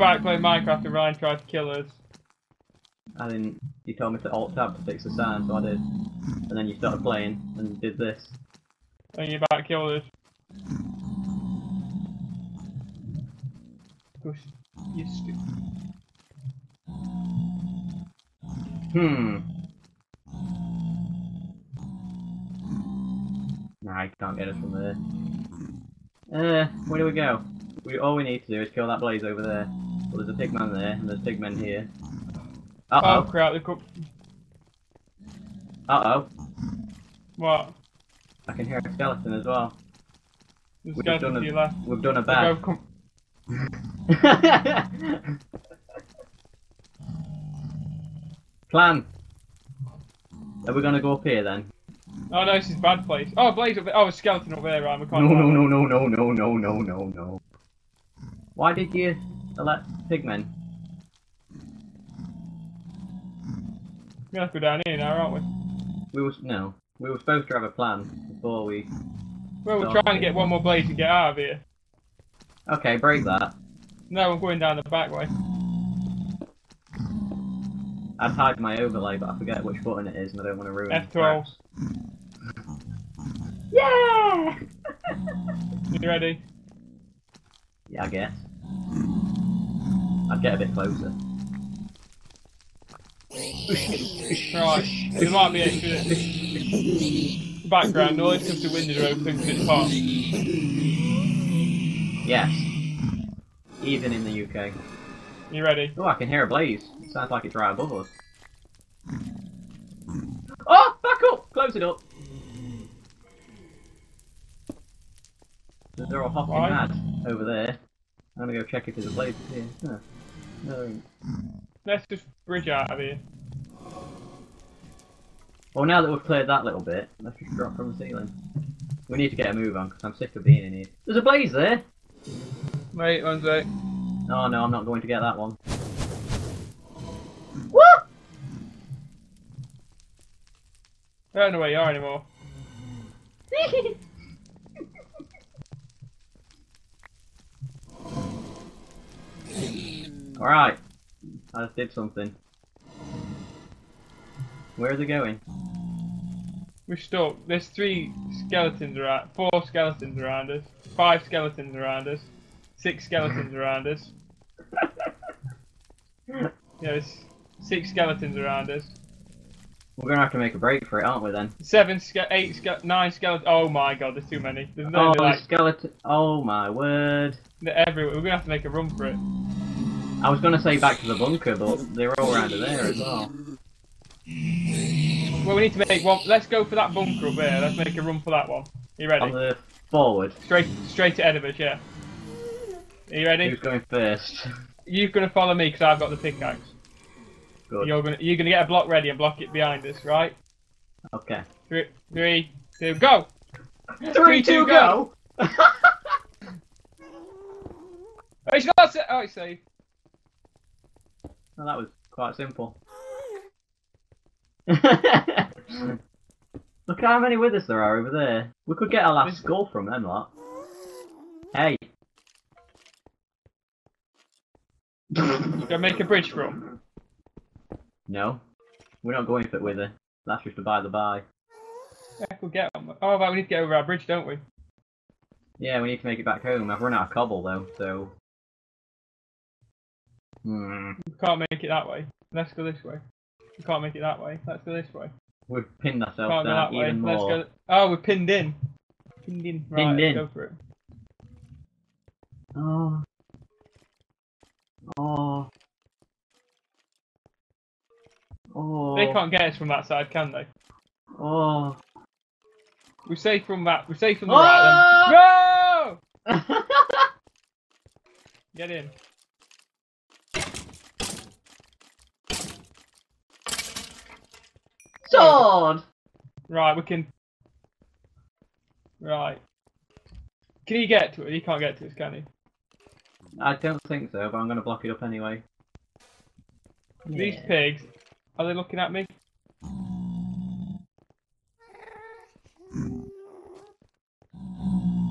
back playing Minecraft and Ryan tried to kill us. I didn't. You told me to alt tab to fix the sound, so I did. And then you started playing and did this. And you back killed us. Gosh, you stupid. Hmm. Nah, you can't get us from there. Uh, where do we go? We all we need to do is kill that blaze over there. Well, there's a pigman there, and there's pigmen here. Uh Oh oh. crap, they could. Uh oh. What? I can hear a skeleton as well. We've done a, left. we've done a bad. Plan. Are we gonna go up here then? Oh no, this is bad place. Oh, Blaze up there. Oh, a skeleton up there, right? We No, no, no, no, no, no, no, no, no, no. Why did you elect pigmen? We're gonna go down here now, aren't we? We was no. We were supposed to have a plan before we. Well, we're trying to get one more Blaze to get out of here. Okay, break that. No, I'm going down the back way. I'd hide my overlay, but I forget which button it is, and I don't want to ruin. It. F12. Yeah! You ready? Yeah, I guess. I'd get a bit closer. Right. There might be extra background noise because the windows are open because it's hot. Yes. Even in the UK. You ready? Oh, I can hear a blaze. It sounds like it's right above us. Oh, back up! Close it up. They're all hopping Why? mad over there. I'm gonna go check if there's a blaze here. Huh. No. Let's just bridge out of here. Well, now that we've cleared that little bit, let's just drop from the ceiling. We need to get a move on because I'm sick of being in here. There's a blaze there! Wait, one sec. Oh no, I'm not going to get that one. What? I don't know where you are anymore. Alright. I just did something. Where are they going? We're stuck. There's three skeletons around, four skeletons around us, five skeletons around us, six skeletons around us. Yeah, there's six skeletons around us. We're gonna have to make a break for it, aren't we then? Seven, ske- eight, ske- nine skeletons. Oh my god, there's too many. There's Oh, no the like skeleton. Oh my word. they're everywhere. We're gonna have to make a run for it. I was gonna say back to the bunker, but they're all around there as well. Well, we need to make one. Let's go for that bunker up there. Let's make a run for that one. Are You ready? On the forward. Straight, straight to Edinburgh, yeah. Are you ready? Who's going first? You're gonna follow me because I've got the pickaxe. Good. You're gonna, you're gonna get a block ready and block it behind us, right? Okay. Three, three, two, go! Three, two, go! Oh, it's not. sa- Oh, it's safe. Well, that was quite simple. Look how many withers there are over there. We could get our last This- skull from them lot. Hey. Gonna make a bridge for 'em. No. We're not going for it wither. That's just a by the by. Yeah, we'll get 'em. Oh, right, we need to get over our bridge, don't we? Yeah, we need to make it back home. I've run out of cobble though, so. Hmm. We can't make it that way. Let's go this way. We can't make it that way. Let's go this way. We've pinned ourselves Can't go that way. even Let's more. go. Oh, we're pinned in. Pinned in. Right, Pinned let's in. go for it. Oh. Oh. Oh. They can't get us from that side, can they? Oh. We say from that. We say from the Oh! right. Then. No! Get in. Sword! Right, we can. Right. Can he get to it? He can't get to it, can he? I don't think so, but I'm gonna block it up anyway. These Yeah. pigs, are they looking at me?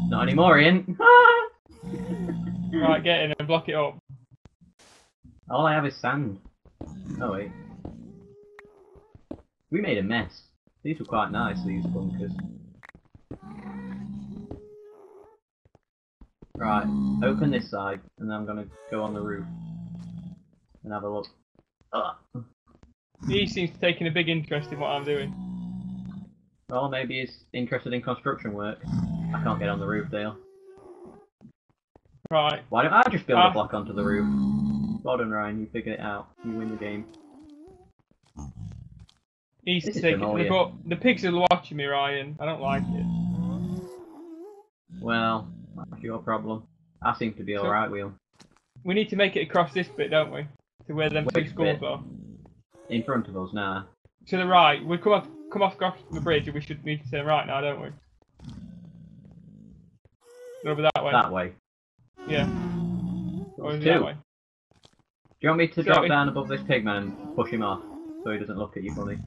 Not anymore, Ian. Right, get in and block it up. All I have is sand. Oh wait. We made a mess. These were quite nice, these bunkers. Right, open this side, and then I'm gonna go on the roof and have a look. Ugh. He seems to be taking a big interest in what I'm doing. Well, maybe he's interested in construction work. I can't get on the roof, Dale. Right. Why don't I just build Ah. a block onto the roof? Well done, Ryan. You figured it out. You win the game. He's This is taking familiar. the, pigs are watching me, Ryan. I don't like it. Well, that's your problem. I seem to be So- alright, Wheel. We need to make it across this bit, don't we? To where them two Which schools are. In front of us now. To the right. We come off come off across the bridge and we should need to turn right now, don't we? Over that way. That way. Yeah. Or is Two. that way? Do you want me to drop down above this pigman and push him off so he doesn't look at you funny?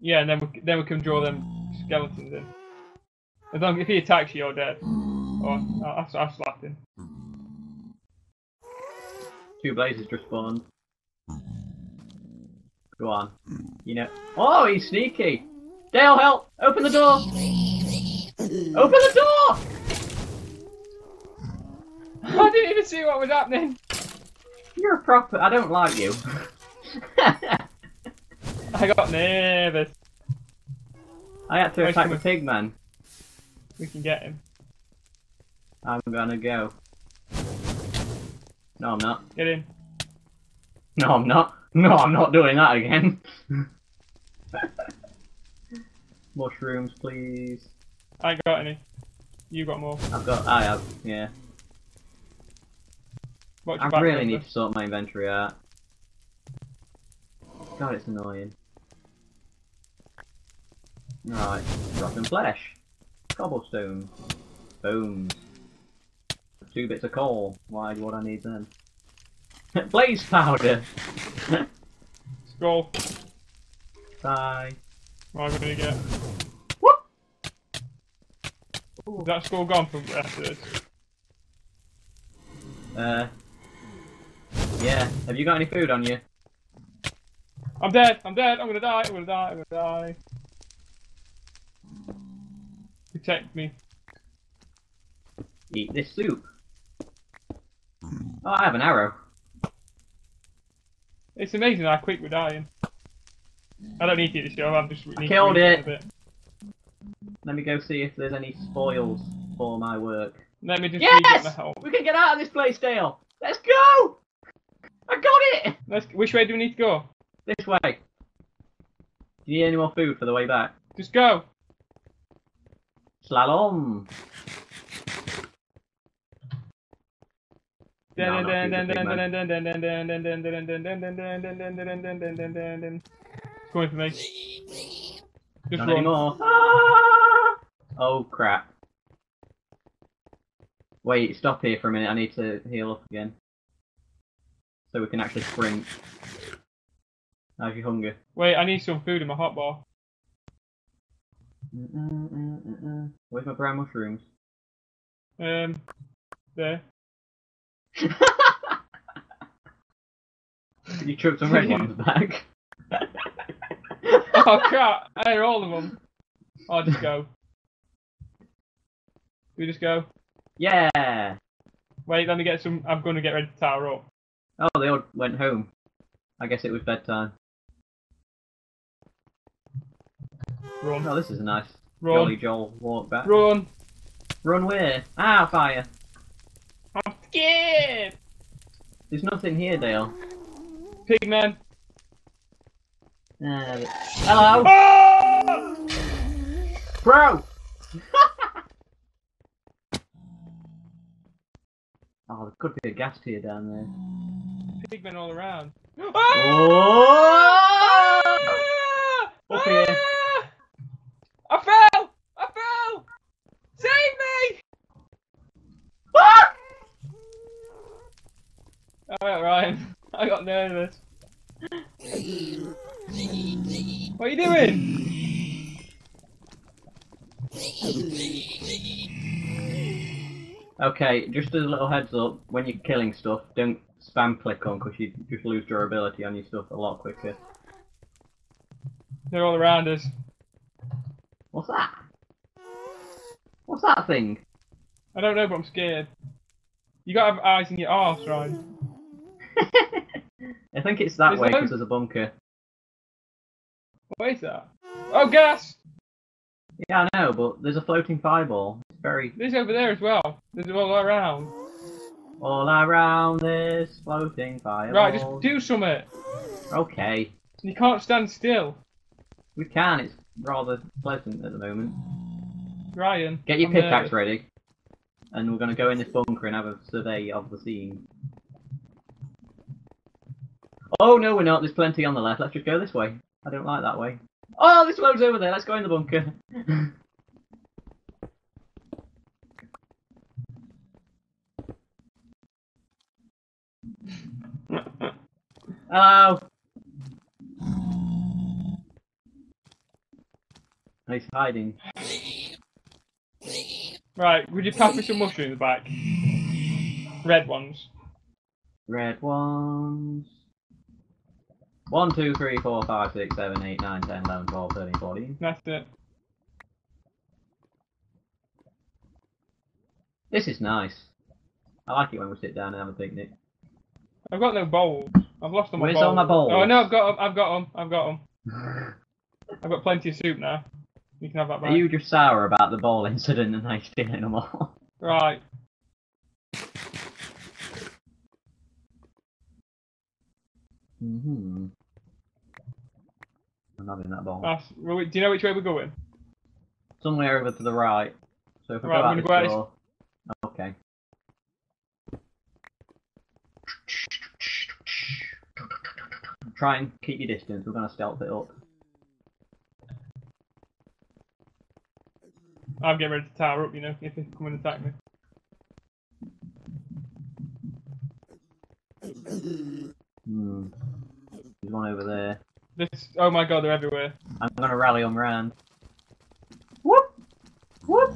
Yeah, and then we then we can draw them skeletons in. As long if he attacks you, you're dead. Oh, I, I, I slapped him. Two blazes just spawned. Go on. You know. Oh, he's sneaky! Dale, help! Open the door! Open the door! I didn't even see what was happening. You're a proper. I don't like you. I got nervous. I had to attack the coming? pigman. We can get him. I'm gonna go. No, I'm not. Get in. No, I'm not. No, I'm not doing that again. Mushrooms, please. I ain't got any. You got more. I've got. I have. Yeah. I really need to sort my inventory out. God, it's annoying. Right, rotten flesh, cobblestone, bones, two bits of coal. Why would I need them? Blaze powder. Scroll. Bye. What am I gonna get? Whoop. Is that scroll gone from afterwards? Uh. Yeah. Have you got any food on you? I'm dead. I'm dead. I'm gonna die. I'm gonna die. I'm gonna die. Protect me. Eat this soup. Oh, I have an arrow. It's amazing how quick we're dying. I don't need to eat this show. I'm just. killed it. Bit. Let me go see if there's any spoils for my work. Let me just Yes! my help. We can get out of this place, Dale! Let's go! I got it! Let's. Which way do we need to go? This way. Do you need any more food for the way back? Just go. Slalom. Going for me. Not anymore. Ah! Oh crap. Wait, stop here for a minute. I need to heal up again. So we can actually sprint. How's your hunger? Wait, I need some food in my hot bar. Mm-mm-mm-mm-mm. Where's my brown mushrooms? Um, there. you tripped some red ones back. Oh crap! I hear all of them. I'll just go. We just go. Yeah. Wait, let me get some. I'm gonna get ready to tower up. Oh, they all went home. I guess it was bedtime. Run, Oh, this is a nice jolly run, Joel walk back. run. Run where? Ah, fire. I'm scared. There's nothing here, Dale. Pigman. Uh, hello, Ah! bro. oh, there could be a gas tier down there. Pigmen all around. Ah! Oh! Ah! Up here. I fell! I fell! Save me! Ah! Alright, Ryan. I got nervous. What are you doing? Okay, just as a little heads up, when you're killing stuff, don't spam click on because you just lose durability on your stuff a lot quicker. They're all around us. What's that? What's that thing? I don't know, but I'm scared. You gotta have eyes in your arse, right? I think it's that There's way no- because there's a bunker. What is that? Oh, ghast! Yeah, I know, but there's a floating fireball. It's very There's over there as well. There's all around. all around this floating fireball. Right, just do something. Okay, You can't stand still. we can. It's rather pleasant at the moment. Ryan. Get your I'm pickaxe ready, and we're gonna go in this bunker and have a survey of the scene. Oh no, we're not. There's plenty on the left. Let's just go this way. I don't like that way. Oh, there's loads over there. Let's go in the bunker. Hello. Oh. He's hiding. Right, would you pass me some mushrooms back? Red ones. Red ones. 1, 2, 3, 4, 5, 6, 7, 8, 9, 10, 11, 12, 13, 14. That's it. This is nice. I like it when we sit down and have a picnic. I've got no bowls. I've lost all my Where's bowls. all my bowls? Oh no, I've got them. I've got them. I've got them. I've got plenty of soup now. You can have that back. Are you just sour about the bowl incident and I stealing them all? Right. hmm I'm having that ball. That's, well, do you know which way we're going? Somewhere over to the right. So if we Right, go I'm out this gonna go out this- door... Okay. Try and keep your distance. We're gonna stealth it up. I'm getting ready to tower up, you know, if they come and attack me. Hmm. There's one over there. This. Oh my god, they're everywhere. I'm gonna rally them round. Whoop! Whoop!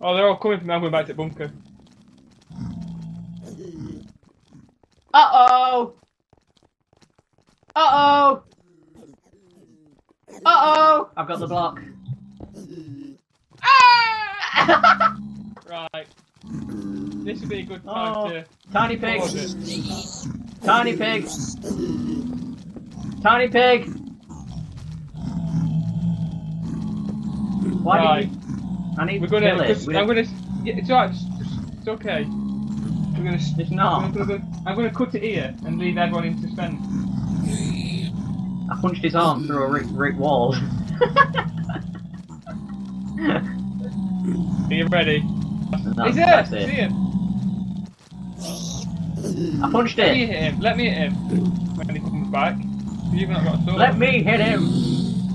Oh, they're all coming for me. I'm going back to the bunker. Uh oh! Uh oh! Uh oh! I've got the block. Ah! Right. This would be a good time Oh. to. Tiny pig! Tiny pig! Tiny pig! Why Right. did you... I need We're to gonna. kill it. Just, We I'm gonna. Yeah, it's alright. It's, it's okay. I'm gonna. s- It's I'm not. gonna, I'm gonna cut it here and leave everyone in suspense. I punched his arm through a brick, brick wall. Are you ready? That's- He's here. See him. I punched Let me it. hit him. Let me hit him when he comes back. You've not got a sword. Let me hit him.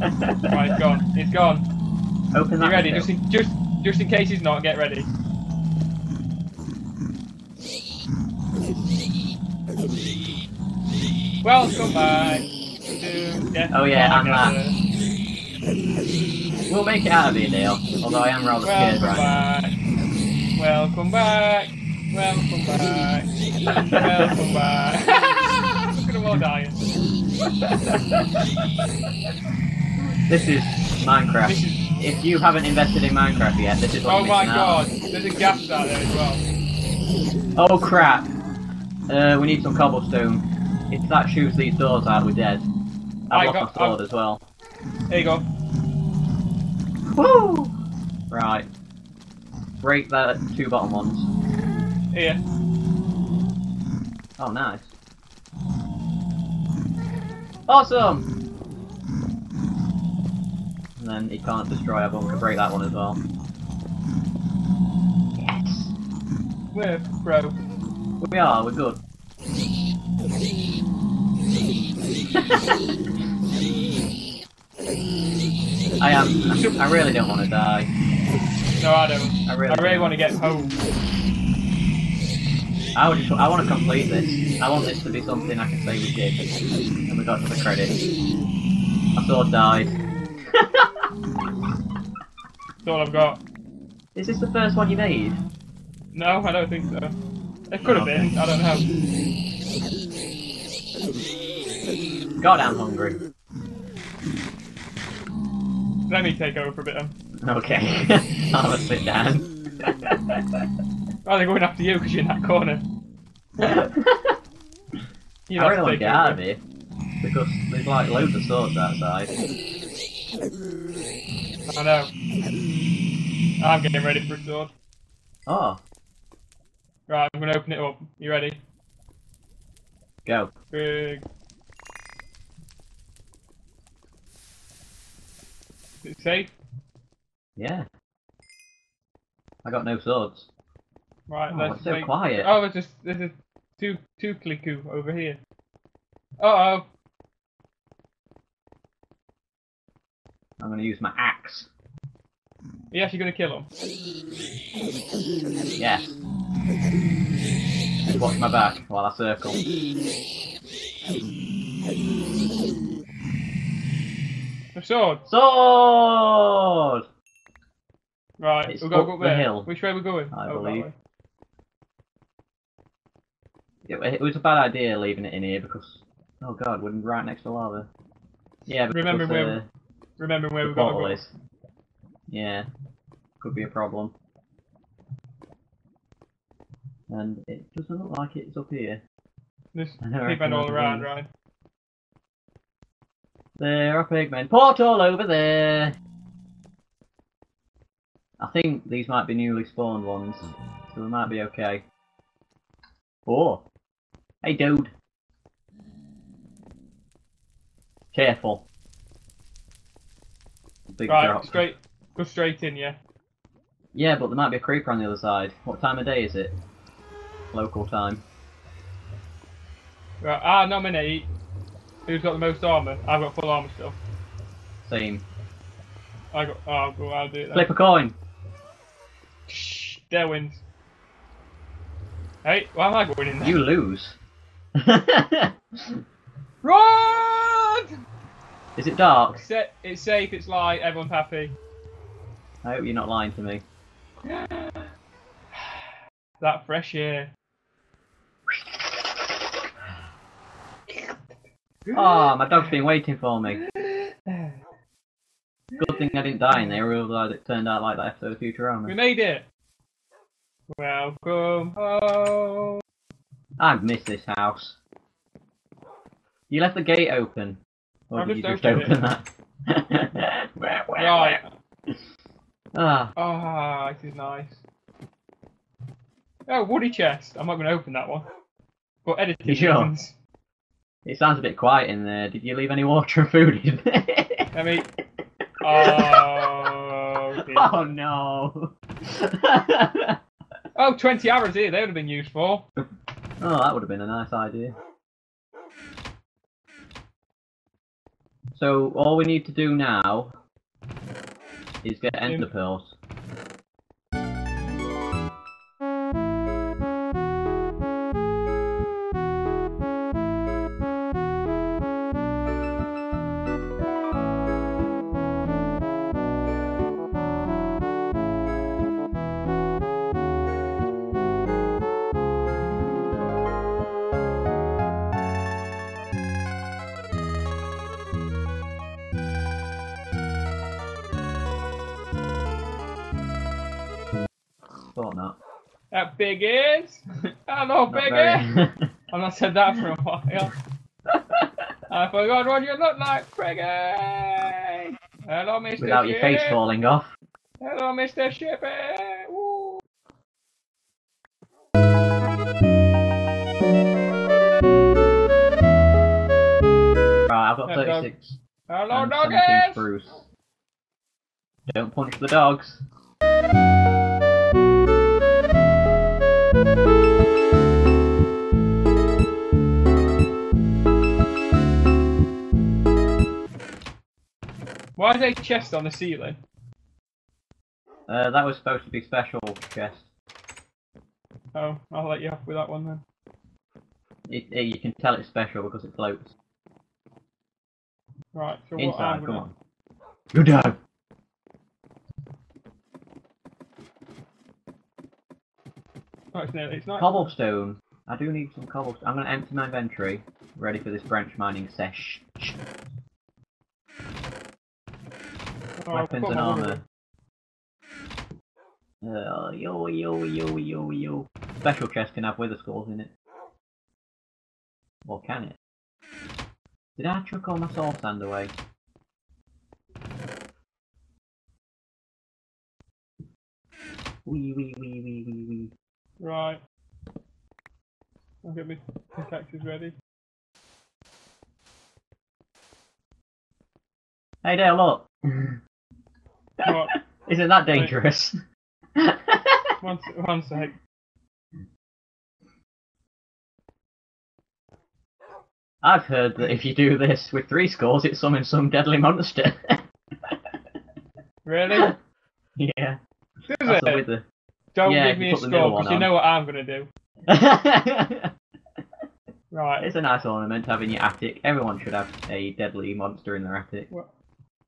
Right, it's gone. It's gone. Open that. You ready? Just in, just just in case he's not. Get ready. Welcome back to Death Oh, yeah, and that. Together. We'll make it out of here, Dale. Although I am rather scared Welcome right back. Welcome back. Welcome back. Welcome back. Look at them all dying. This is Minecraft. This is- If you haven't invested in Minecraft yet, this is what Oh my missing out god, there's a ghast out there as well. Oh crap! Uh, we need some cobblestone. If that shoots these doors out, we're dead. I I've got- lost my sword as well. There you go. Woo! Right. Break the two bottom ones. Here. Oh, nice. Awesome! And then he can't destroy our bunker. Break that one as well. Yes! Where, bro? We are, we're good. I am. I really don't want to die. No, I don't. I I really. really don't. want to get home. I would. Just, I want to complete this. I want this to be something I can say we did, and we got to the credits. My sword died. That's all I've got. Is this the first one you made? No, I don't think so. It could have Okay. been. I don't know. God, I'm hungry. Let me take over for a bit. Then. Okay. I'll sit down. Oh, they're going after you because you're in that corner. You I really to want to get out of here. Because there's like loads of swords outside. I know. I'm getting ready for a sword. Oh, Right, I'm going to open it up. You ready? go. Big. Is it safe? Yeah. I got no swords. Right, Oh, let's it's so wait. quiet. Oh, there's just there's a two two clickoo over here. Uh oh. I'm gonna use my axe. Yes, You actually gonna kill him? Yeah. Watch my back while I circle. Sword. Sword! Right, It's we'll go up up the hill, Which way we're going? I Oh, believe. way. It, was a bad idea leaving it in here because, oh god, we're right next to lava. Yeah, because Remember where uh, Remember where we gotta portal go. is. Yeah, could be a problem. And it doesn't look like it's up here. Just I keep reckon it all around, right? There are pigmen. Portal over there! I think these might be newly spawned ones, so we might be okay. Oh! Hey dude! Careful. Big Right, drop. straight, go straight in, yeah. Yeah, but there might be a creeper on the other side. What time of day is it? Local time. Right, ah, I nominate who's got the most armor. I've got full armor still. Same. I got. Oh, I'll go. I'll do it. Then. Flip a coin! Shh, Dare wins. Hey, why am I going in there? You lose. Run! is it dark? It's, sa- it's safe. It's light. Everyone's happy. I hope you're not lying to me. That fresh air. Oh, my dog's been waiting for me. Good thing I didn't die in there, otherwise it turned out like that episode of We Futurama. made it. Welcome home. I've missed this house. You left the gate open. Or I've did you just just opened open that? Right. Ah, Ah, this is nice. Oh, woody chest. I'm not going to open that one. But editing You sure? reasons. It sounds a bit quiet in there. Did you leave any water and food in there? I mean, oh, dear. oh no. oh, 20 arrows here. They would have been useful. Oh, that would have been a nice idea. So all we need to do now is get ender pearls. That big is. Hello, Not big is. I've not said that for a while. I forgot what you look like, Craigie. Hello, Mr. Without your face falling off. Hello, Mr. Shippy. Woo. Right, I've got 36 Hello, doggies. Don't punch the dogs. Why is there a chest on the ceiling? Uh, that was supposed to be special chest. Oh, I'll let you off with that one then. It, it- you can tell it's special because it floats. Right, so what Inside, I'm come gonna... on. Good dog. Oh, it's nearly. It's not. Cobblestone. I do need some cobblestone. I'm going to empty my inventory. Ready for this branch mining sesh. Oh, Weapons and armor. Uh, yo, yo, yo, yo, yo. Special chest can have wither skulls in it. Or can it? Did I chuck all my soul sand away? Wee, wee, wee, wee, wee, wee. Right. I'll get my pickaxes ready. Hey Dale, look! What? Isn't that dangerous? One, one sec. I've heard that if you do this with three skulls, it summons some deadly monster. Really? yeah, that's it? Don't Yeah, give me a score because you know what I'm gonna do. Right. it's a nice ornament to have in your attic. Everyone should have a deadly monster in their attic. Well-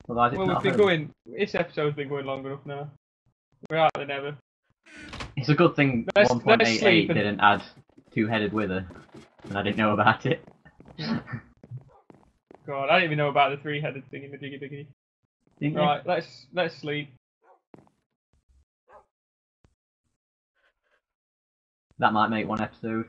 Well, we've been home. going. This episode's been going long enough now. We're out the never. It's a good thing Let's- let's 1.88 didn't add two-headed wither, and I didn't know about it. God, I didn't even know about the three-headed thing in the diggy diggy. Didn't you? Right, let's let's sleep. That might make one episode.